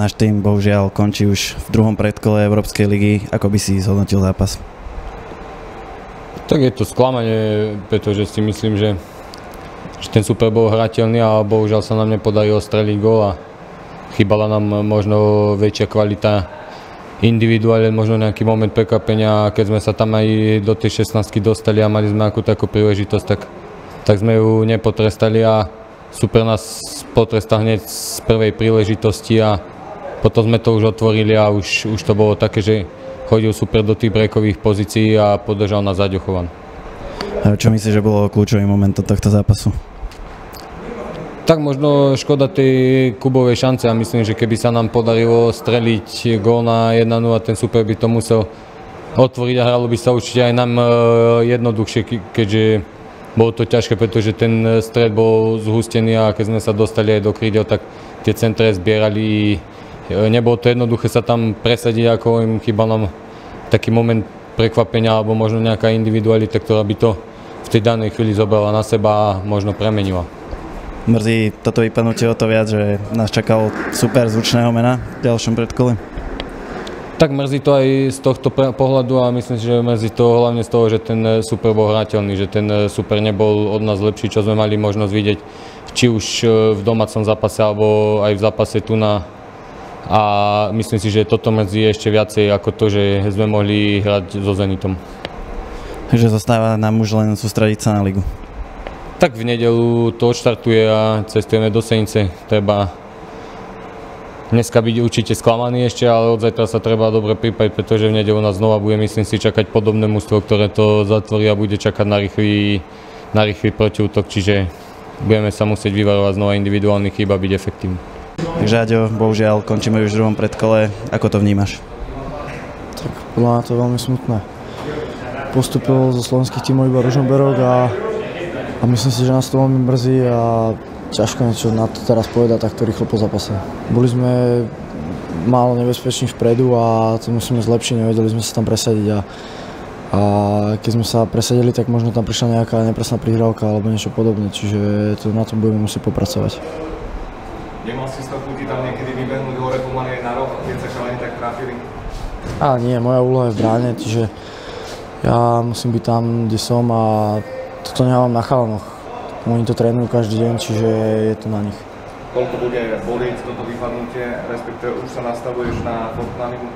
Náš tým bohužiaľ končí už v druhom predkole Európskej ligy. Ako by si zhodnotil zápas? Tak je to sklamanie, pretože si myslím, že, že ten super bol hrateľný a bohužiaľ sa nám nepodarilo streliť gól a chýbala nám možno väčšia kvalita individuálne, možno nejaký moment prekvapenia, keď sme sa tam aj do tej 16 dostali a mali sme akú takú príležitosť, tak, tak sme ju nepotrestali a super nás potrestal hneď z prvej príležitosti a potom sme to už otvorili a už, už to bolo také, že chodil super do tých breakových pozícií a podržal na Zaďochovan. Čo myslíš, že bolo kľúčový moment tohto zápasu? Tak možno škoda tej kubovej šance a myslím, že keby sa nám podarilo streliť gól na 1-0, ten super by to musel otvoriť a hralo by sa určite aj nám e, jednoduchšie, keďže bolo to ťažké, pretože ten stred bol zhustený a keď sme sa dostali aj do krídel, tak tie centre zbierali nebolo to jednoduché sa tam presadiť, ako im chýbal nám taký moment prekvapenia alebo možno nejaká individualita, ktorá by to v tej danej chvíli zobrala na seba a možno premenila. Mrzí toto vypadnutie o to viac, že nás čakal super zvučného mena v ďalšom predkole? Tak mrzí to aj z tohto pohľadu a myslím si, že mrzí to hlavne z toho, že ten super bol hrateľný, že ten super nebol od nás lepší, čo sme mali možnosť vidieť či už v domácom zápase alebo aj v zápase tu na a myslím si, že toto medzi ešte viacej ako to, že sme mohli hrať so Zenitom. Takže zostáva nám už len sústrediť sa na ligu. Tak v nedelu to odštartuje a cestujeme do Senice. Treba dneska byť určite sklamaný ešte, ale od zajtra sa treba dobre pripraviť, pretože v nedelu nás znova bude, myslím si, čakať podobné mústvo, ktoré to zatvorí a bude čakať na rýchly, na rýchly protiútok, čiže budeme sa musieť vyvarovať znova individuálnych chýb a byť efektívni. Takže Aďo, bohužiaľ, končíme už v druhom predkole. Ako to vnímaš? Tak podľa mňa to je veľmi smutné. Postupil zo slovenských tímov iba Ružomberok a, a myslím si, že nás to veľmi mrzí a ťažko niečo na to teraz povedať takto rýchlo po zápase. Boli sme málo nebezpeční vpredu a to musíme zlepšiť, nevedeli sme sa tam presadiť a, a keď sme sa presadili, tak možno tam prišla nejaká nepresná prihrávka alebo niečo podobné, čiže to, na tom budeme musieť popracovať. Nemal si stopnutý tam niekedy vybehnúť hore pomaly na roh, keď sa chalani tak trápili? A nie, moja úloha je v bráne, čiže ja musím byť tam, kde som a toto nemám na chalanoch. Oni to trénujú každý deň, čiže je to na nich. Koľko bude boliť toto vypadnutie, respektíve už sa nastavuješ na Fortnite?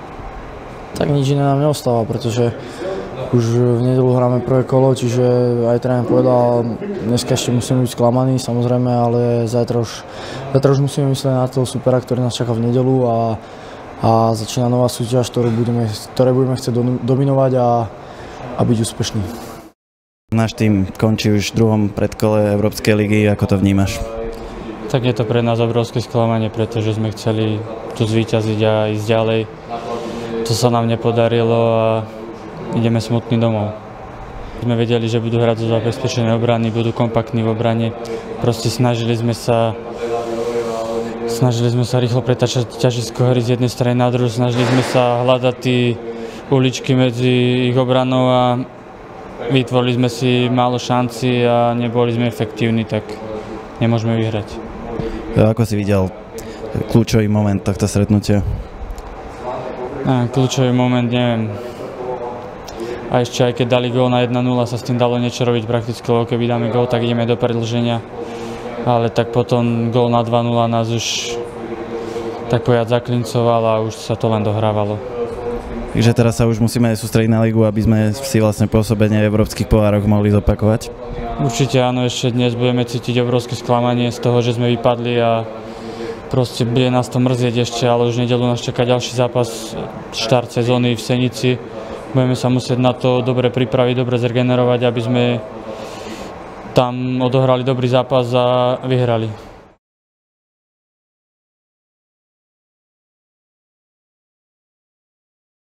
Tak nič iné nám neostáva, pretože už v nedelu hráme prvé kolo, čiže aj tréner povedal, dneska ešte musíme byť sklamaní samozrejme, ale zajtra už, zajtra už musíme myslieť na toho supera, ktorý nás čaká v nedelu a, a začína nová súťaž, ktorú budeme, ktoré budeme chcieť dominovať a, a byť úspešní. Náš tým končí už v druhom predkole Európskej ligy, ako to vnímaš? Tak je to pre nás obrovské sklamanie, pretože sme chceli tu zvíťaziť a ísť ďalej. To sa nám nepodarilo a ideme smutný domov. Sme vedeli, že budú hrať zo zabezpečené obrany, budú kompaktní v obrane. Proste snažili sme sa snažili sme sa rýchlo pretačať ťažisko hry z jednej strany na druhú, snažili sme sa hľadať tie uličky medzi ich obranou a vytvorili sme si málo šanci a neboli sme efektívni, tak nemôžeme vyhrať. Ako si videl kľúčový moment tohto stretnutia? kľúčový moment, neviem. A ešte aj keď dali gól na 1-0, sa s tým dalo niečo robiť prakticky, lebo keby dáme gól, tak ideme do predlženia. Ale tak potom gól na 2-0 nás už tak povedať zaklincoval a už sa to len dohrávalo. Takže teraz sa už musíme sústrediť na ligu, aby sme si vlastne pôsobenie v európskych pohároch mohli zopakovať? Určite áno, ešte dnes budeme cítiť obrovské sklamanie z toho, že sme vypadli a proste bude nás to mrzieť ešte, ale už nedelu nás čaká ďalší zápas, štart sezóny v Senici. Budeme sa musieť na to dobre pripraviť, dobre zregenerovať, aby sme tam odohrali dobrý zápas a vyhrali.